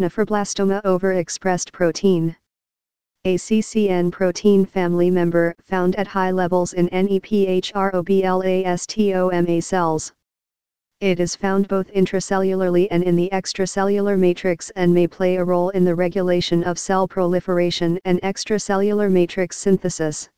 Nephroblastoma overexpressed protein. A CCN protein family member found at high levels in NEPHROBLASTOMA cells. It is found both intracellularly and in the extracellular matrix and may play a role in the regulation of cell proliferation and extracellular matrix synthesis.